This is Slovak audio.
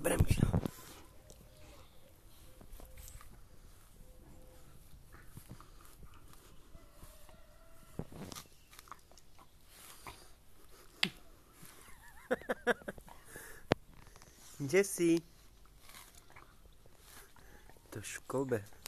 troška premýšľam. Kde si? To v škobe.